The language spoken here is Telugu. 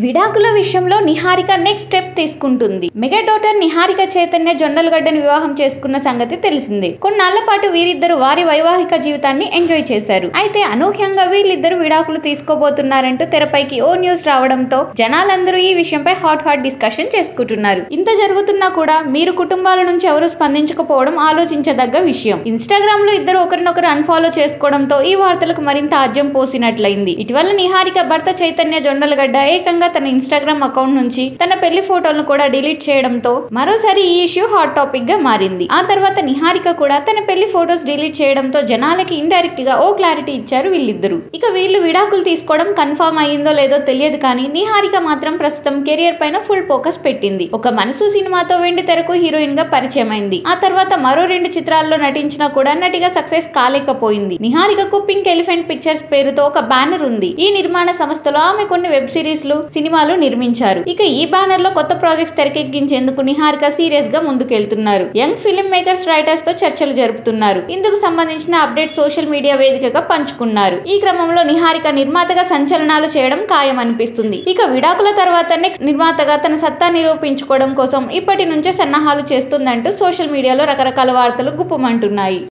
విడాకుల విషయంలో నిహారిక నెక్స్ట్ స్టెప్ తీసుకుంటుంది. మెగా డాటర్ నిహారిక చైతన్య జొన్నలగడ్డని వివాహం చేసుకున్న సంగతి తెలిసిందే. కొన్నాళ్ళ పాటు వీరిద్దరు వారి వైవాహిక జీవితాన్ని ఎంజాయ్ చేశారు. అయితే అనూహ్యంగా వీళ్ళిద్దరు విడాకులు తీసుకోబోతున్నారంటూ తెరపైకి ఓ న్యూస్ రావడంతో జనాలందరూ ఈ విషయంపై హాట్ హాట్ డిస్కషన్ చేసుకుంటున్నారు. ఇంత జరుగుతున్నా కూడా మీరు కుటుంబాల నుంచి ఎవరు స్పందించకపోవడం ఆలోచించదగ్గ విషయం. ఇన్స్టాగ్రామ్లో ఇద్దరు ఒకరినొకరు అన్ఫాలో చేసుకోవడంతో ఈ వార్తలకు మరింత ఆజ్యం పోసినట్లయింది. ఇటీవల నిహారిక భర్త చైతన్య జొండలగడ్డ ఏకంగా తన ఇన్స్టాగ్రామ్ అకౌంట్ నుంచి తన పెళ్ళి ఫోటోలను కూడా డిలీట్ చేయడంతో మరోసారి ఈ ఇష్యూ హాట్ టాపిక్గా మారింది. ఆ తర్వాత నిహారిక కూడా తన పెళ్ళి ఫోటోస్ డిలీట్ చేయడంతో జనాలకి ఇండైరెక్ట్గా ఓ క్లారిటీ ఇచ్చారు వీళ్ళిద్దరు. ఇక వీళ్ళు విడాకులు తీసుకోవడం కన్ఫర్మ్ అయ్యిందో లేదో తెలియదు కానీ నిహారిక మాత్రం ప్రస్తుతం కెరియర్ పైన ఫుల్ ఫోకస్ పెట్టింది. ఒక మనసు సినిమాతో వెండి తెరకు హీరోయిన్గా పరిచయం అయింది ఆ తర్వాత మరో రెండు చిత్రాల్లో నటించినా కూడా నటిగా సక్సెస్ కాలేకపోయింది. నిహారికకు పింక్ ఎలిఫెంట్ పిక్చర్స్ పేరుతో ఒక బ్యానర్ ఉంది. ఈ నిర్మాణ సంస్థలో ఆమె కొన్ని వెబ్ సిరీస్లు సినిమాలు నిర్మించారు. ఇక ఈ బ్యానర్లో కొత్త ప్రాజెక్ట్స్ తెరకెక్కించేందుకు నిహారిక సీరియస్గా ముందుకెళ్తున్నారు. యంగ్ ఫిల్మ్ మేకర్స్ రైటర్స్తో చర్చలు జరుపుతున్నారు. ఇందుకు సంబంధించిన అప్డేట్ సోషల్ మీడియా వేదికగా పంచుకున్నారు. ఈ క్రమంలో నిహారిక నిర్మాతగా సంచలనాలు చేయడం ఖాయం అనిపిస్తుంది ఇక విడాకుల తర్వాత నెక్స్ట్ నిర్మాతగా తన సత్తా నిరూపించుకోవడం కోసం ఇప్పటి నుంచే సన్నాహాలు చేస్తుందంటూ సోషల్ మీడియాలో రకరకాల వార్తలు గుప్పమంటున్నాయి.